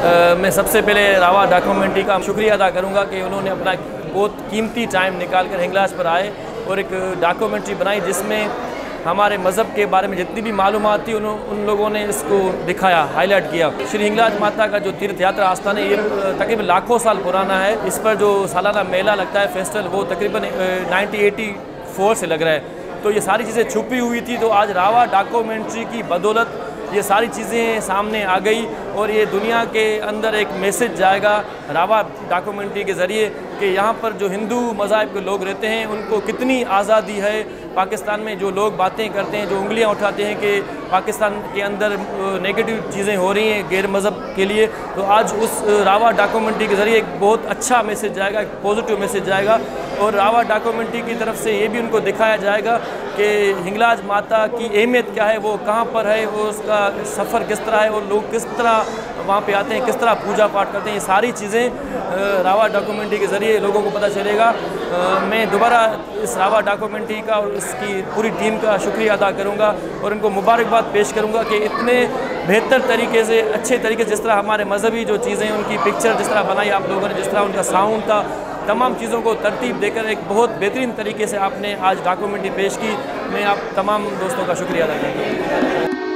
मैं सबसे पहले रावा डॉक्यूमेंट्री का शुक्रिया अदा करूँगा कि उन्होंने अपना बहुत कीमती टाइम निकाल कर हिंगलाज पर आए और एक डॉक्यूमेंट्री बनाई जिसमें हमारे मज़हब के बारे में जितनी भी मालूम थी उन उन लोगों ने इसको दिखाया हाईलाइट किया। श्री हिंगलाज माता का जो तीर्थ यात्रा आस्थान है, ये तकरीबन लाखों साल पुराना है। इस पर जो सालाना मेला लगता है फेस्टिवल वो तकरीबन नाइनटीन एटी फोर से लग रहा है। तो ये सारी चीज़ें छुपी हुई थी तो आज रावा डॉक्यूमेंट्री की बदौलत ये सारी चीज़ें सामने आ गई। और ये दुनिया के अंदर एक मैसेज जाएगा रावा डॉक्यूमेंट्री के ज़रिए। कि यहाँ पर जो हिंदू मज़ाहब के लोग रहते हैं, उनको कितनी आज़ादी है। पाकिस्तान में जो लोग बातें करते हैं, जो उंगलियाँ उठाते हैं कि पाकिस्तान के अंदर नेगेटिव चीज़ें हो रही हैं गैर मज़हब के लिए तो आज उस रावा डॉक्यूमेंट्री के ज़रिए एक बहुत अच्छा मैसेज जाएगा एक पॉजिटिव मैसेज जाएगा और रावा डॉक्यूमेंट्री की तरफ़ से ये भी उनको दिखाया जाएगा कि हिंगलाज माता की अहमियत क्या है, वो कहाँ पर है वो उसका सफ़र किस तरह है, और लोग किस तरह वहाँ पे आते हैं, किस तरह पूजा पाठ करते हैं, ये सारी चीज़ें रावा डॉक्यूमेंट्री के ज़रिए लोगों को पता चलेगा। मैं दोबारा इस रावा डॉक्यूमेंट्री का और इसकी पूरी टीम का शुक्रिया अदा करूँगा और उनको मुबारकबाद पेश करूँगा कि इतने बेहतर तरीके से, अच्छे तरीके जिस तरह हमारे मजहबी जो चीज़ें उनकी पिक्चर जिस तरह बनाई आप लोगों ने, जिस तरह उनका साउंड था, तमाम चीज़ों को तरतीब देकर एक बहुत बेहतरीन तरीके से आपने आज डॉक्यूमेंट्री पेश की। मैं आप तमाम दोस्तों का शुक्रिया अदा करता हूँ।